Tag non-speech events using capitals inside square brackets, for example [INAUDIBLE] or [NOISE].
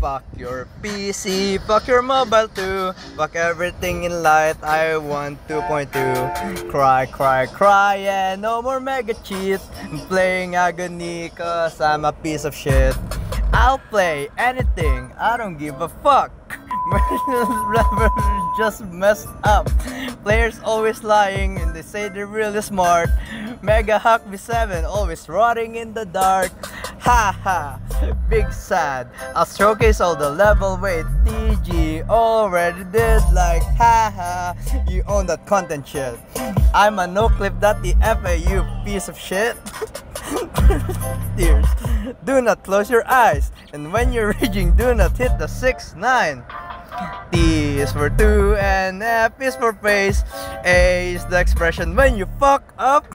Fuck your PC, fuck your mobile too. Fuck everything in light, I want 2.2. Cry, cry, cry, and no more mega cheat. I'm playing agony cause I'm a piece of shit. I'll play anything, I don't give a fuck. [LAUGHS] just messed up. Players always lying and they say they're really smart. Mega Hack V7 always rotting in the dark. Ha ha, big sad. I'll showcase all the level wait TG already did like ha ha. You own that content shit. I'm a no clip that the FAU piece of shit. [LAUGHS] Tears. Do not close your eyes, and when you're [LAUGHS] raging, do not hit the 6 9. T is for two and F is for face. A is the expression when you fuck up.